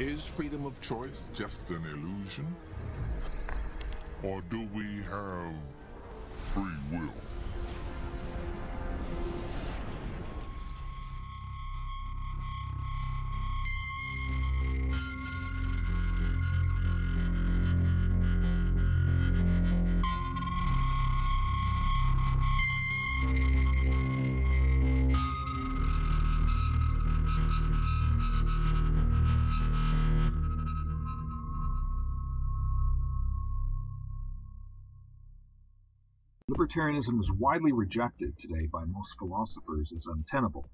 Is freedom of choice just an illusion? Or do we have free will? Libertarianism is widely rejected today by most philosophers as untenable.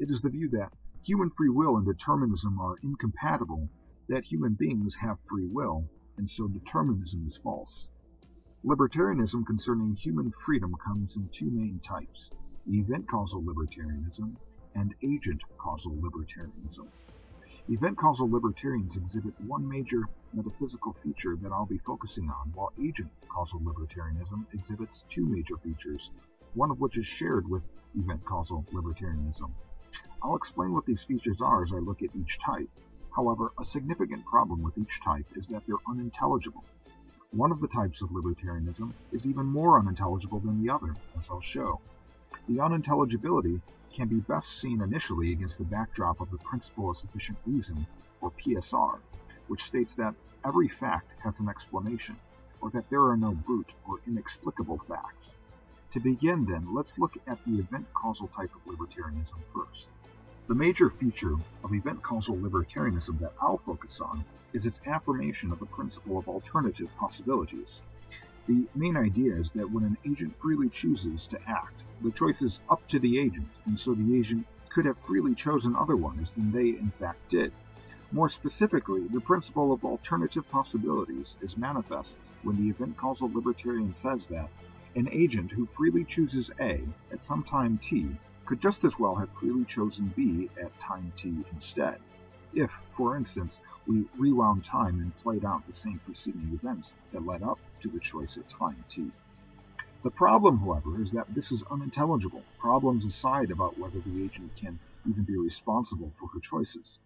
It is the view that human free will and determinism are incompatible, that human beings have free will, and so determinism is false. Libertarianism concerning human freedom comes in two main types event causal libertarianism and agent causal libertarianism. Event causal libertarians exhibit one major metaphysical feature that I'll be focusing on, while agent causal libertarianism exhibits two major features, one of which is shared with event causal libertarianism. I'll explain what these features are as I look at each type. However, a significant problem with each type is that they're unintelligible. One of the types of libertarianism is even more unintelligible than the other, as I'll show. The unintelligibility can be best seen initially against the backdrop of the principle of sufficient reason, or PSR, which states that every fact has an explanation, or that there are no brute or inexplicable facts. To begin, then, let's look at the event causal type of libertarianism first. The major feature of event causal libertarianism that I'll focus on is its affirmation of the principle of alternative possibilities. The main idea is that when an agent freely chooses to act, the choice is up to the agent, and so the agent could have freely chosen otherwise than they in fact did. More specifically, the principle of alternative possibilities is manifest when the event causal libertarian says that an agent who freely chooses A at some time t could just as well have freely chosen B at time t instead. If, for instance, we rewound time and played out the same preceding events that led up to the choice at time t. The problem, however, is that this is unintelligible, problems aside about whether the agent can even be responsible for her choices.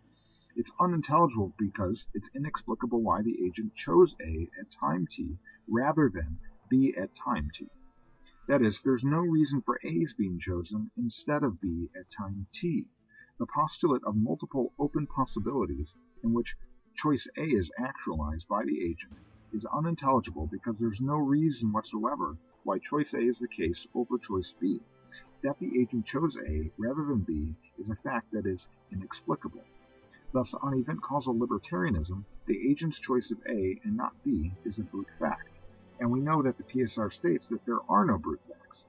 It's unintelligible because it's inexplicable why the agent chose A at time t rather than B at time t. That is, there's no reason for A's being chosen instead of B at time t. The postulate of multiple open possibilities in which choice A is actualized by the agent is unintelligible because there's no reason whatsoever why choice A is the case over choice B. That the agent chose A rather than B is a fact that is inexplicable. Thus, on event causal libertarianism, the agent's choice of A and not B is a brute fact. And we know that the PSR states that there are no brute facts.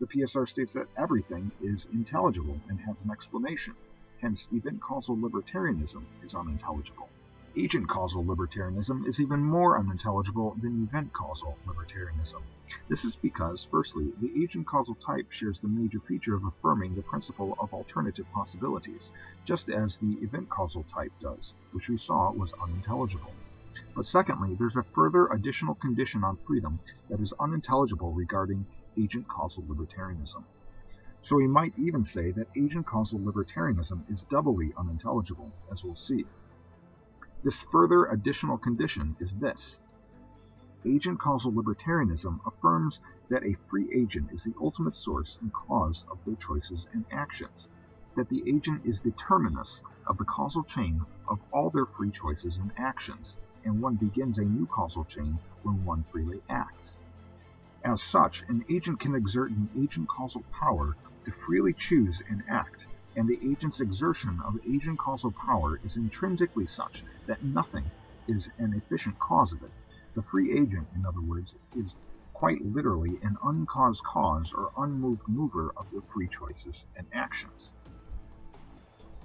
The PSR states that everything is intelligible and has an explanation. Hence, event causal libertarianism is unintelligible. Agent causal libertarianism is even more unintelligible than event causal libertarianism. This is because, firstly, the agent causal type shares the major feature of affirming the principle of alternative possibilities, just as the event causal type does, which we saw was unintelligible. But secondly, there's a further additional condition on freedom that is unintelligible regarding agent causal libertarianism. So we might even say that agent causal libertarianism is doubly unintelligible, as we'll see. This further additional condition is this. Agent causal libertarianism affirms that a free agent is the ultimate source and cause of their choices and actions, that the agent is the terminus of the causal chain of all their free choices and actions, and one begins a new causal chain when one freely acts. As such, an agent can exert an agent causal power to freely choose and act, and the agent's exertion of agent causal power is intrinsically such that nothing is an efficient cause of it. The free agent, in other words, is quite literally an uncaused cause or unmoved mover of the free choices and actions.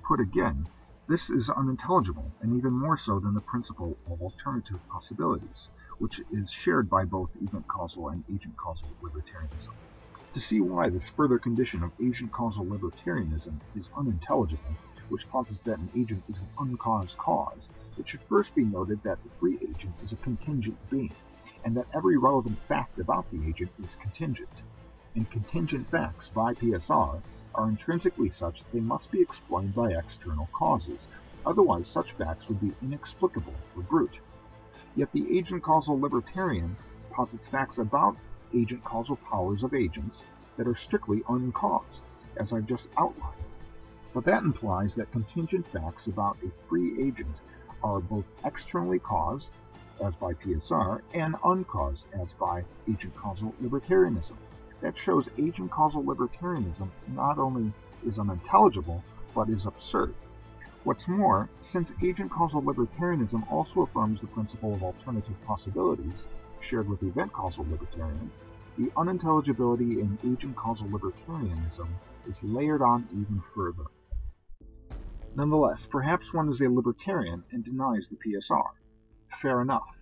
Put again, this is unintelligible, and even more so than the principle of alternative possibilities, which is shared by both event causal and agent causal libertarianism. To see why this further condition of agent causal libertarianism is unintelligible, which posits that an agent is an uncaused cause, it should first be noted that the free agent is a contingent being, and that every relevant fact about the agent is contingent. And contingent facts, by PSR, are intrinsically such that they must be explained by external causes, otherwise such facts would be inexplicable or brute. Yet the agent causal libertarian posits facts about agent causal powers of agents that are strictly uncaused, as I've just outlined. But that implies that contingent facts about a free agent are both externally caused, as by PSR, and uncaused, as by agent causal libertarianism. That shows agent causal libertarianism not only is unintelligible, but is absurd. What's more, since agent causal libertarianism also affirms the principle of alternative possibilities, shared with event causal libertarians, the unintelligibility in agent causal libertarianism is layered on even further. Nonetheless, perhaps one is a libertarian and denies the PSR. Fair enough,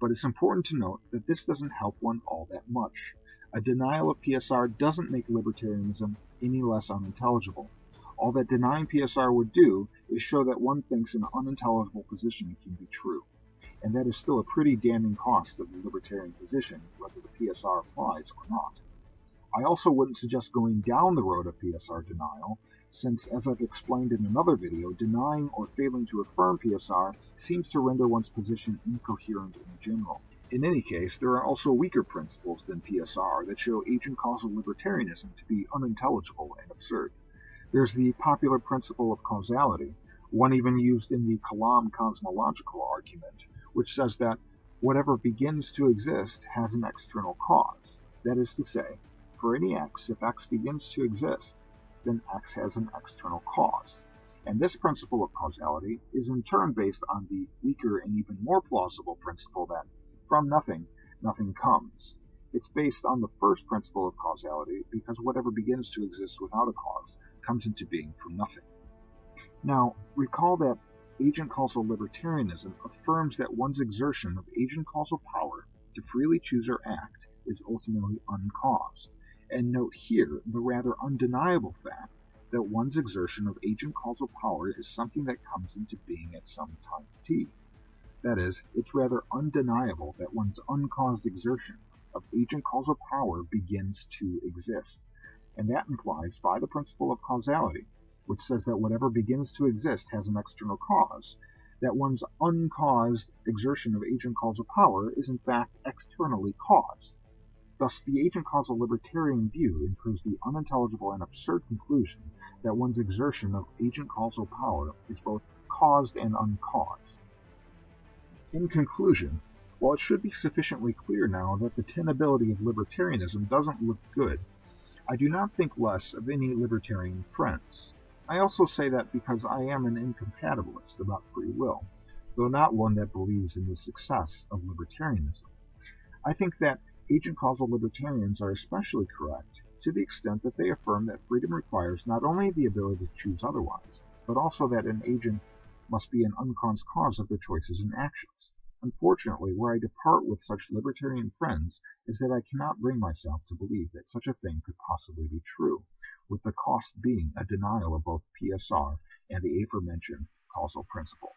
but it's important to note that this doesn't help one all that much. A denial of PSR doesn't make libertarianism any less unintelligible. All that denying PSR would do is show that one thinks an unintelligible position can be true. And that is still a pretty damning cost of the libertarian position, whether the PSR applies or not. I also wouldn't suggest going down the road of PSR denial, since, as I've explained in another video, denying or failing to affirm PSR seems to render one's position incoherent in general. In any case, there are also weaker principles than PSR that show agent causal libertarianism to be unintelligible and absurd. There's the popular principle of causality, one even used in the Kalam cosmological argument, which says that whatever begins to exist has an external cause. That is to say, for any x, if x begins to exist, then X has an external cause. And this principle of causality is in turn based on the weaker and even more plausible principle that from nothing, nothing comes. It's based on the first principle of causality because whatever begins to exist without a cause comes into being from nothing. Now, recall that agent causal libertarianism affirms that one's exertion of agent causal power to freely choose or act is ultimately uncaused and note here the rather undeniable fact that one's exertion of agent causal power is something that comes into being at some time t. That is, it's rather undeniable that one's uncaused exertion of agent causal power begins to exist, and that implies, by the principle of causality, which says that whatever begins to exist has an external cause, that one's uncaused exertion of agent causal power is in fact externally caused. Thus, the agent causal libertarian view incurs the unintelligible and absurd conclusion that one's exertion of agent causal power is both caused and uncaused. In conclusion, while it should be sufficiently clear now that the tenability of libertarianism doesn't look good, I do not think less of any libertarian friends. I also say that because I am an incompatibilist about free will, though not one that believes in the success of libertarianism. I think that agent causal libertarians are especially correct to the extent that they affirm that freedom requires not only the ability to choose otherwise, but also that an agent must be an uncaused cause of their choices and actions. Unfortunately, where I depart with such libertarian friends is that I cannot bring myself to believe that such a thing could possibly be true, with the cost being a denial of both PSR and the aforementioned causal principles.